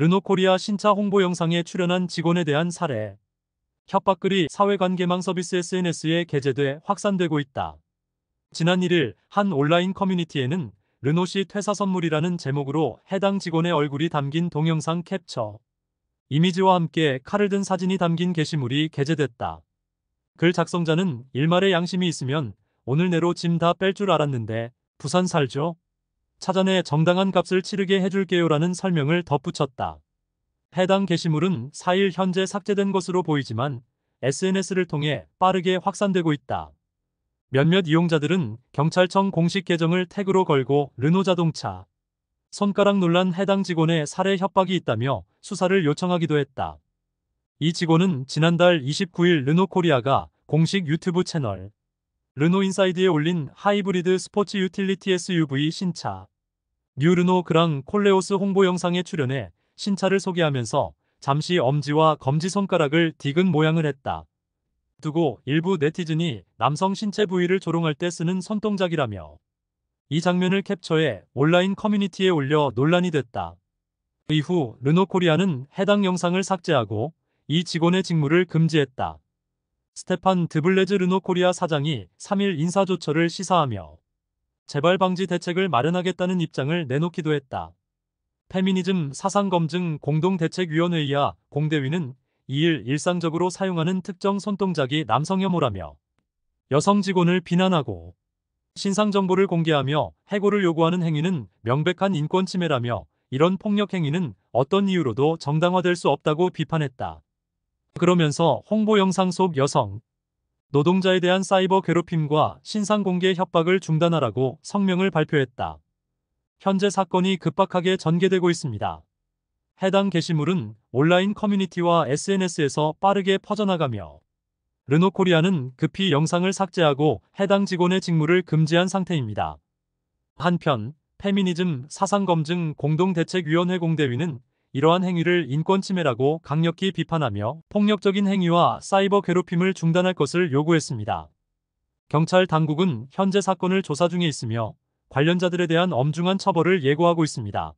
르노코리아 신차 홍보 영상에 출연한 직원에 대한 살해. 협박글이 사회관계망 서비스 SNS에 게재돼 확산되고 있다. 지난 1일 한 온라인 커뮤니티에는 르노시 퇴사 선물이라는 제목으로 해당 직원의 얼굴이 담긴 동영상 캡처. 이미지와 함께 칼을 든 사진이 담긴 게시물이 게재됐다. 글 작성자는 일말의 양심이 있으면 오늘 내로 짐 다 뺄 줄 알았는데 부산 살죠? 찾아내 정당한 값을 치르게 해줄게요라는 설명을 덧붙였다. 해당 게시물은 4일 현재 삭제된 것으로 보이지만 SNS를 통해 빠르게 확산되고 있다. 몇몇 이용자들은 경찰청 공식 계정을 태그로 걸고 르노자동차, 손가락 논란 해당 직원의 살해 협박이 있다며 수사를 요청하기도 했다. 이 직원은 지난달 29일 르노코리아가 공식 유튜브 채널 르노 인사이드에 올린 하이브리드 스포츠 유틸리티 SUV 신차 뉴 르노 그랑 콜레오스 홍보 영상에 출연해 신차를 소개하면서 잠시 엄지와 검지손가락을 디귿 모양을 했다. 두고 일부 네티즌이 남성 신체 부위를 조롱할 때 쓰는 손동작이라며 이 장면을 캡처해 온라인 커뮤니티에 올려 논란이 됐다. 이후 르노코리아는 해당 영상을 삭제하고 이 직원의 직무를 금지했다. 스테판 드블레즈 르노 코리아 사장이 3일 인사조처를 시사하며 재발 방지 대책을 마련하겠다는 입장을 내놓기도 했다. 페미니즘 사상검증 공동대책위원회 이하 공대위는 2일 일상적으로 사용하는 특정 손동작이 남성 혐오라며 여성 직원을 비난하고 신상 정보를 공개하며 해고를 요구하는 행위는 명백한 인권 침해라며 이런 폭력 행위는 어떤 이유로도 정당화될 수 없다고 비판했다. 그러면서 홍보 영상 속 여성, 노동자에 대한 사이버 괴롭힘과 신상 공개 협박을 중단하라고 성명을 발표했다. 현재 사건이 급박하게 전개되고 있습니다. 해당 게시물은 온라인 커뮤니티와 SNS에서 빠르게 퍼져나가며 르노코리아는 급히 영상을 삭제하고 해당 직원의 직무를 금지한 상태입니다. 한편 페미니즘 사상검증 공동대책위원회 공대위는 이러한 행위를 인권침해라고 강력히 비판하며 폭력적인 행위와 사이버 괴롭힘을 중단할 것을 요구했습니다. 경찰 당국은 현재 사건을 조사 중에 있으며 관련자들에 대한 엄중한 처벌을 예고하고 있습니다.